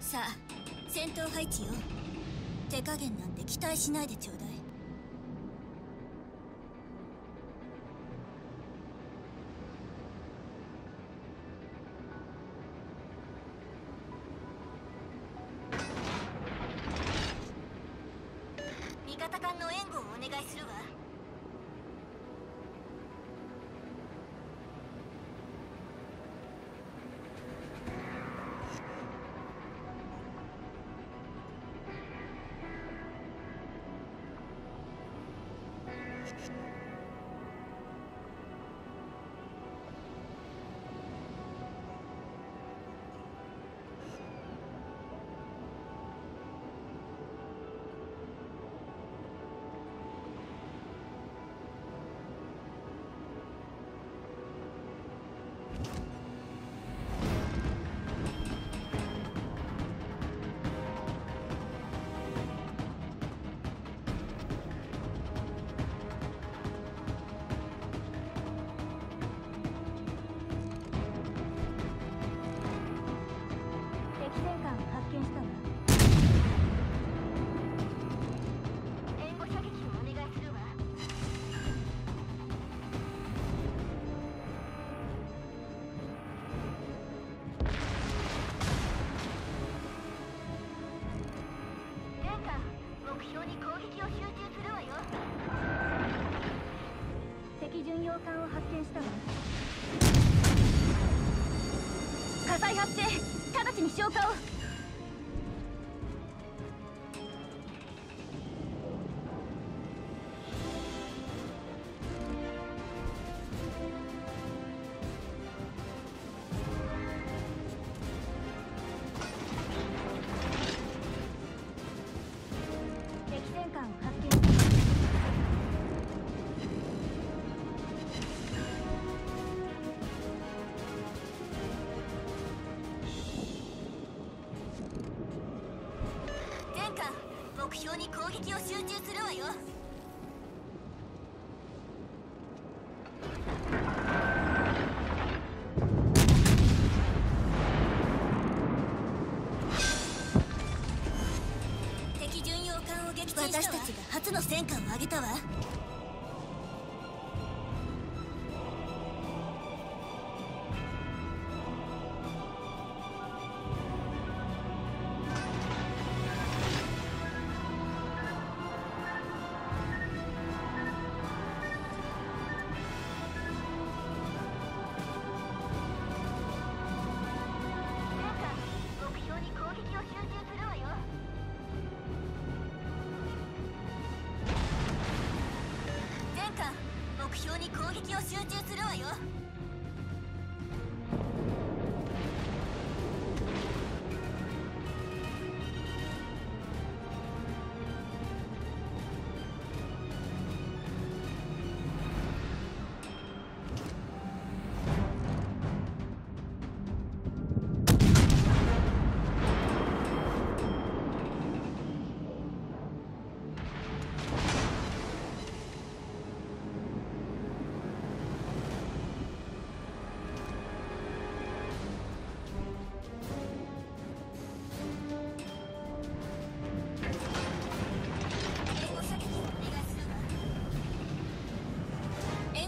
さあ戦闘配置よ。手加減なんて期待しないでちょうだい。生直ちに消火を目標に攻撃を集中するわよ。敵巡洋艦を撃沈したわ。私たちが。初の戦果を挙げたわ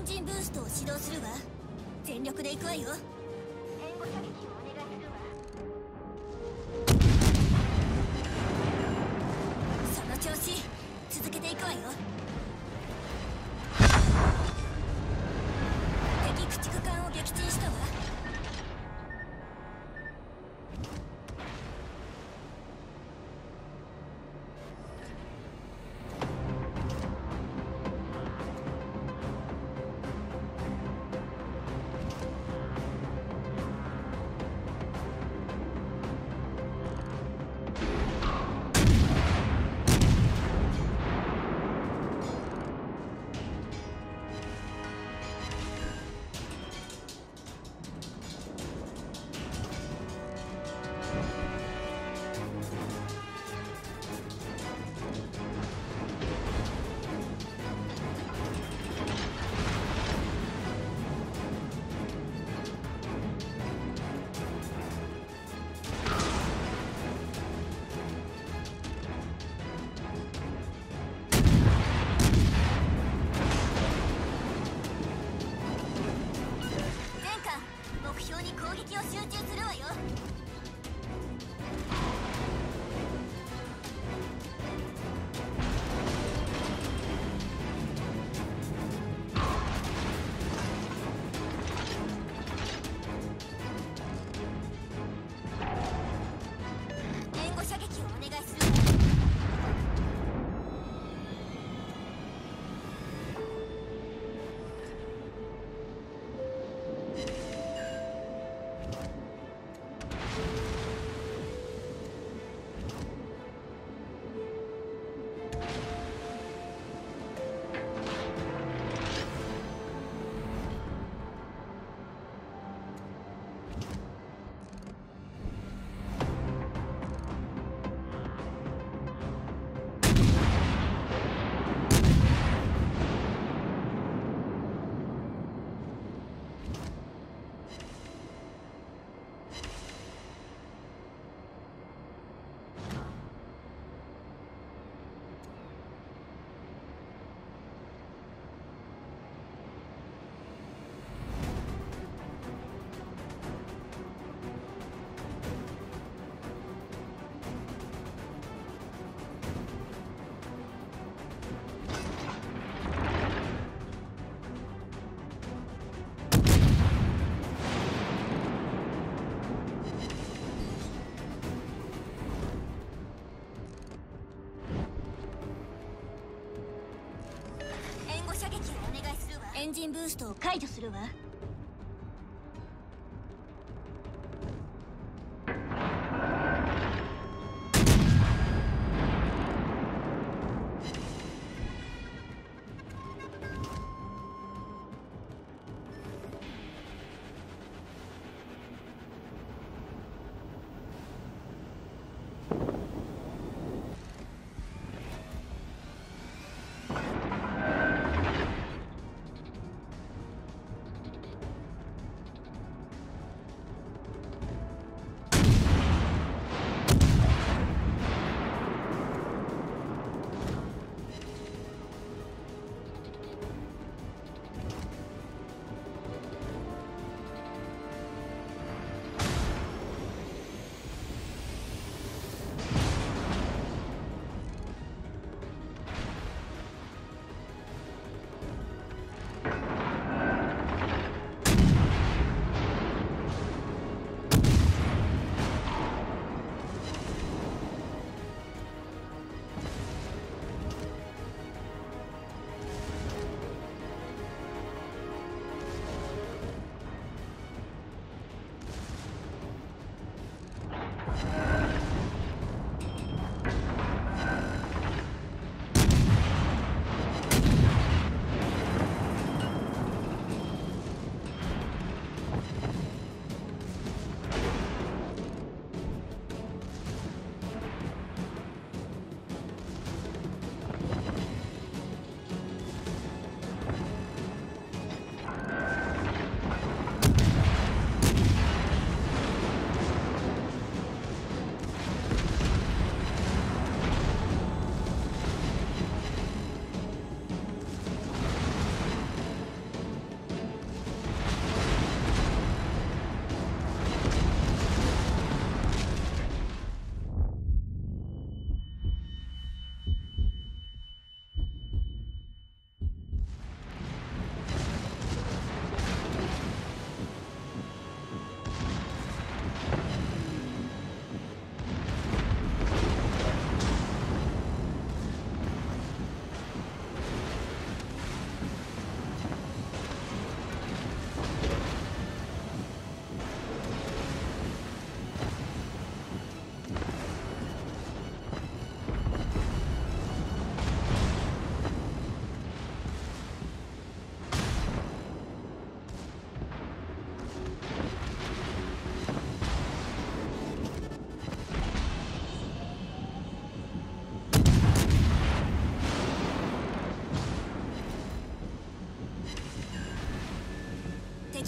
エンジンブーストを始動するわ。全力で行くわよ。援護射撃をお願いするわその調子続けていくわよ。エンジンブーストを解除するわ。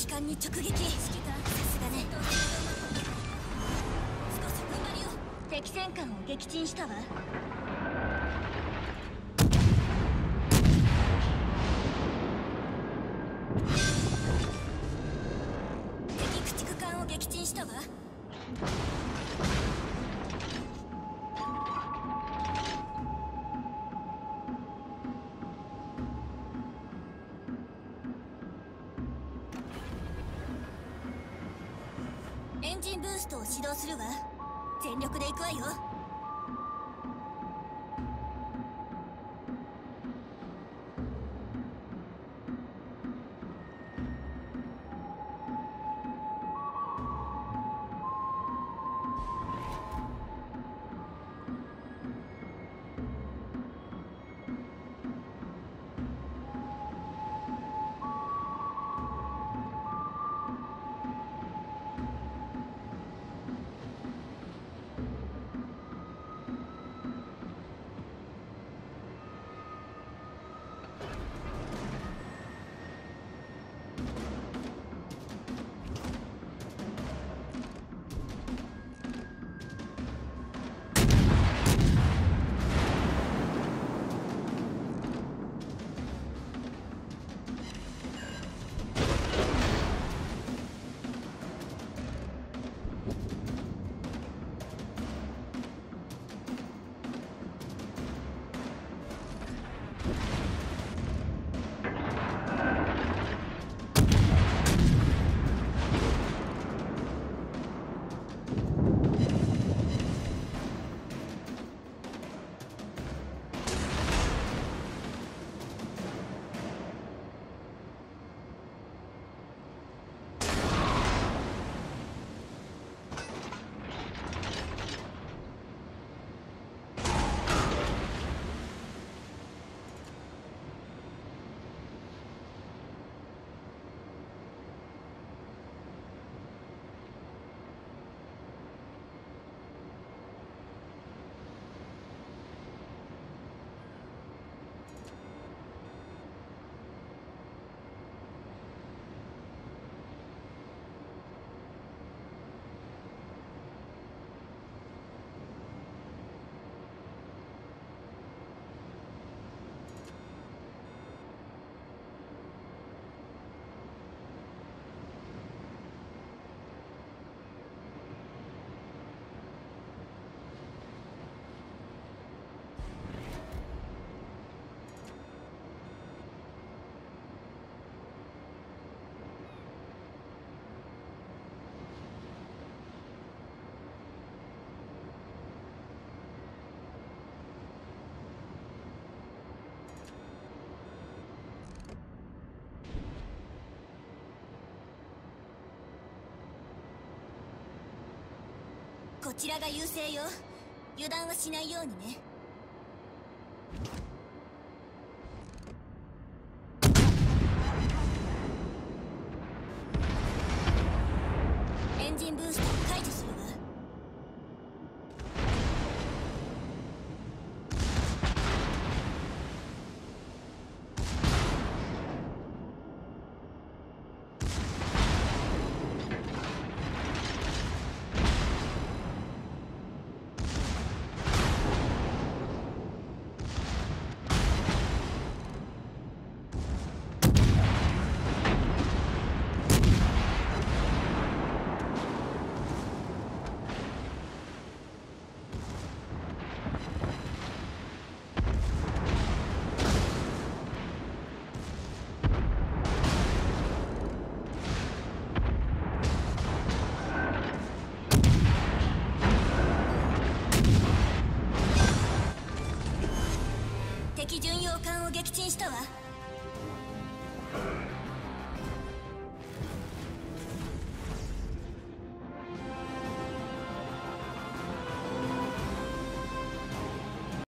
機関に直撃。指揮官さすがね。少し踏ん張りを。敵戦艦を撃沈したわ。エンジンブーストを始動するわ。全力で行くわよ。こちらが優勢よ。油断はしないようにね。敵巡洋艦を撃沈したわ。